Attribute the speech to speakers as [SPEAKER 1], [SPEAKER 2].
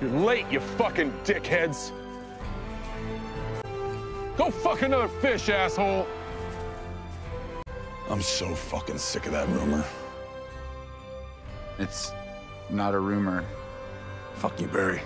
[SPEAKER 1] You're late, you fucking dickheads. Go fuck another fish, asshole.
[SPEAKER 2] I'm so fucking sick of that rumor.
[SPEAKER 3] It's not a rumor.
[SPEAKER 2] Fuck you, Barry.